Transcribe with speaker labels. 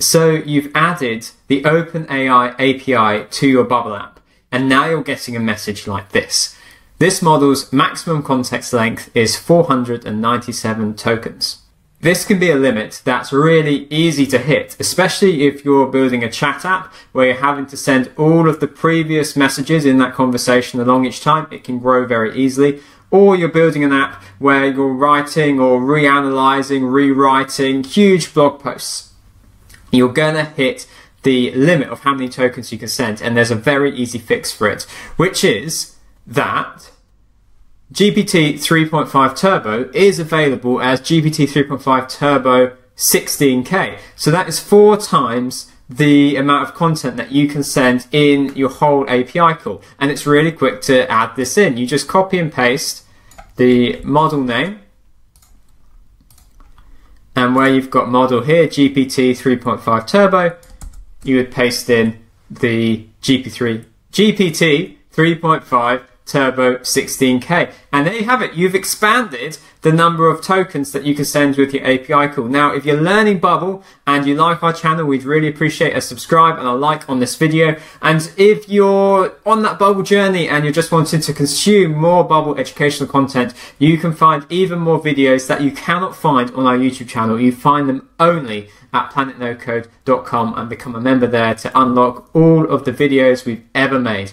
Speaker 1: So you've added the OpenAI API to your Bubble app, and now you're getting a message like this. This model's maximum context length is 497 tokens. This can be a limit that's really easy to hit, especially if you're building a chat app where you're having to send all of the previous messages in that conversation along each time. It can grow very easily. Or you're building an app where you're writing or reanalyzing, rewriting huge blog posts. You're gonna hit the limit of how many tokens you can send, and there's a very easy fix for it, which is that GPT 3.5 Turbo is available as GPT 3.5 Turbo 16K. So that is four times the amount of content that you can send in your whole API call. And it's really quick to add this in. You just copy and paste the model name. And where you've got model here, GPT 3.5 Turbo, you would paste in the GP3, GPT 3.5 Turbo 16K. And there you have it. You've expanded the number of tokens that you can send with your API call. Now, if you're learning Bubble and you like our channel, we'd really appreciate a subscribe and a like on this video. And if you're on that Bubble journey and you're just wanting to consume more Bubble educational content, you can find even more videos that you cannot find on our YouTube channel. You find them only at planetnocode.com and become a member there to unlock all of the videos we've ever made.